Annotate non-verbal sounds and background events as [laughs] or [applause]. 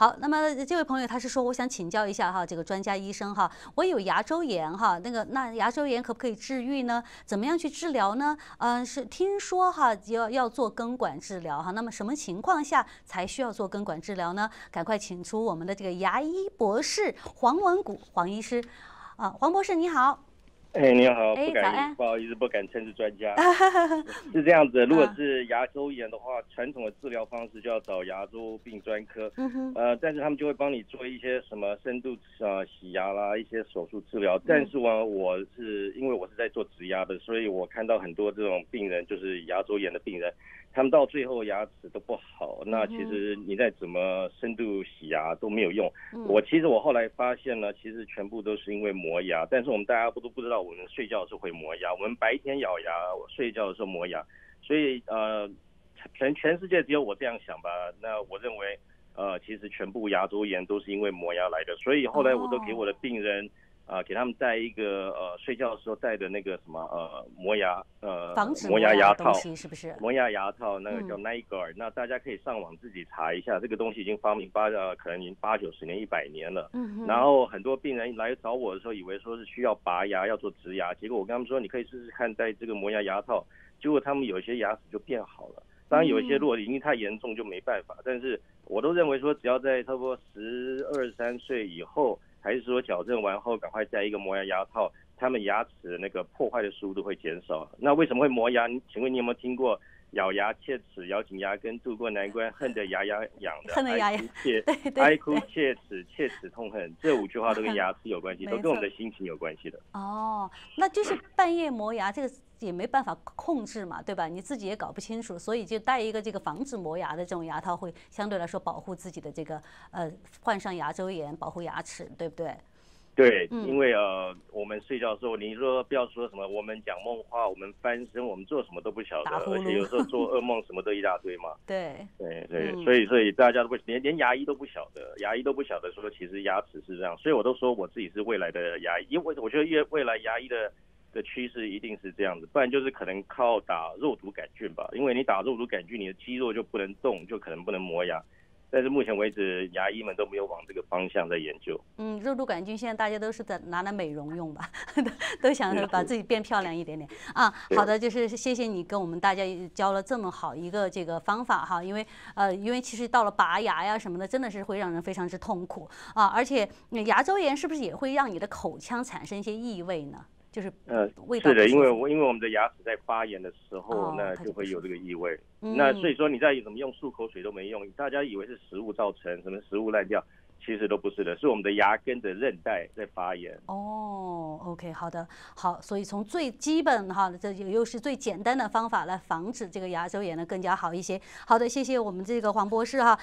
好，那么这位朋友他是说，我想请教一下哈，这个专家医生哈，我有牙周炎哈，那个那牙周炎可不可以治愈呢？怎么样去治疗呢？嗯，是听说哈要要做根管治疗哈，那么什么情况下才需要做根管治疗呢？赶快请出我们的这个牙医博士黄文谷黄医师，啊，黄博士你好。哎，你好，哎不敢不好意思，不敢称是专家。[laughs] 是这样子，如果是牙周炎的话，传统的治疗方式就要找牙周病专科。嗯，呃，但是他们就会帮你做一些什么深度呃洗牙啦，一些手术治嗯疗。但是我，我是因为我是在做植牙的，所以我看到很多这种病人，就是牙周炎的病人，他们到最后牙齿都不好。那其实你再怎么深度洗牙都没有用。嗯我其实我后来发现呢，其实全部都是因为磨牙。但是我们大家不都不知道，我们睡觉的时候会磨牙，我们白天咬牙，我睡觉的时候磨牙。所以呃，全全世界只有我这样想吧。那我认为呃，其实全部牙周炎都是因为磨牙来的。所以后来我都给我的病人。啊，给他们戴一个呃，睡觉的时候戴的那个什么呃磨牙呃防止磨牙牙套是不是？磨牙牙套那个叫嗯 Nigard，、那大家可以上网自己查一下，这个东西已经发明八呃可能已经八九十年、一百年了。嗯哼，然后很多病人来找我的时候，以为说是需要拔牙要做植牙，结果我跟他们说，你可以试试看戴这个磨牙牙套，结果他们有一些牙齿就变好了。当然有一些嗯如果已经太严重就没办法，但是我都认为说，只要在差不多十二三岁以后，还是说矫正完后赶快戴一个磨牙牙套，他们牙齿那个破坏的速度会减少。那为什么会磨牙？请问你有没有听过咬牙切齿、咬紧牙根、渡过难关、恨得牙痒痒的、恨得牙痒哀哭切 [laughs] 对对哀哭切齿、切齿痛恨，这五句话都跟牙齿有关系，都跟我们的心情有关系的。哦，那就是半夜磨牙，这个也没办法控制嘛，对吧？你自己也搞不清楚，所以就戴一个这个防止磨牙的这种牙套，会相对来说保护自己的这个呃患上牙周炎，保护牙齿，对不对？对，嗯因为呃，我们睡觉的时候，你说不要说什么，我们讲梦话，我们翻身，我们做什么都不晓得，而且有时候做噩梦什么都一大堆嘛。[laughs] 对，对对，嗯所以所以大家都不连连牙医都不晓得，牙医都不晓得说其实牙齿是这样，所以我都说我自己是未来的牙医，因为我觉得越未来牙医的的趋势一定是这样子，不然就是可能靠打肉毒杆菌吧，因为你打肉毒杆菌，你的肌肉就不能动，就可能不能磨牙。但是目前为止，牙医们都没有往这个方向在研究。嗯，肉毒杆菌现在大家都是在拿来美容用吧，[laughs] 都想着把自己变漂亮一点点啊。好的，就是谢谢你跟我们大家教了这么好一个这个方法哈，因为呃，因为其实到了拔牙呀什么的，真的是会让人非常之痛苦啊，而且嗯牙周炎是不是也会让你的口腔产生一些异味呢？就是呃，是的，因为我因为我们的牙齿在发炎的时候，哦那就会有这个异味。嗯那所以说你再怎么用漱口水都没用，大家以为是食物造成，什么食物烂掉，其实都不是的，是我们的牙根的韧带在发炎。哦，OK，好的，好，所以从最基本哈，这又是最简单的方法来防止这个牙周炎呢，更加好一些。好的，谢谢我们这个黄博士哈。